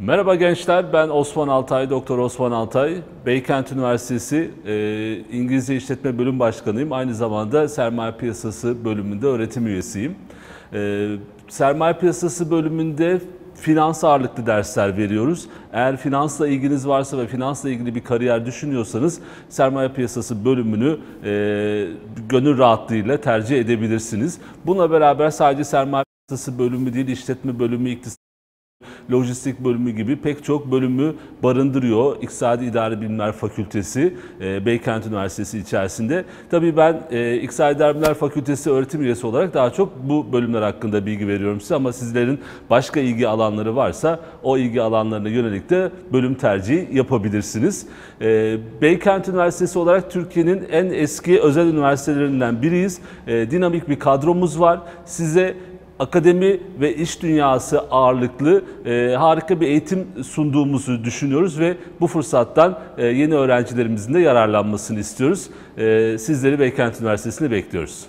Merhaba gençler, ben Osman Altay, Doktor Osman Altay. Beykent Üniversitesi e, İngilizce İşletme Bölüm Başkanıyım. Aynı zamanda Sermaye Piyasası bölümünde öğretim üyesiyim. E, sermaye Piyasası bölümünde finans ağırlıklı dersler veriyoruz. Eğer finansla ilginiz varsa ve finansla ilgili bir kariyer düşünüyorsanız sermaye piyasası bölümünü e, gönül rahatlığıyla tercih edebilirsiniz. Bununla beraber sadece sermaye piyasası bölümü değil, işletme bölümü, iktisat lojistik bölümü gibi pek çok bölümü barındırıyor. İktisadi İdari Bilimler Fakültesi e, Beykent Üniversitesi içerisinde. Tabii ben e, İktisadi İdari Bilimler Fakültesi öğretim üyesi olarak daha çok bu bölümler hakkında bilgi veriyorum size ama sizlerin başka ilgi alanları varsa o ilgi alanlarına yönelik de bölüm tercihi yapabilirsiniz. E, Beykent Üniversitesi olarak Türkiye'nin en eski özel üniversitelerinden biriyiz. Dinamik bir kadromuz var. Size akademi ve iş dünyası ağırlıklı e, harika bir eğitim sunduğumuzu düşünüyoruz ve bu fırsattan e, yeni öğrencilerimizin de yararlanmasını istiyoruz. E, sizleri Beykent Üniversitesi'nde bekliyoruz.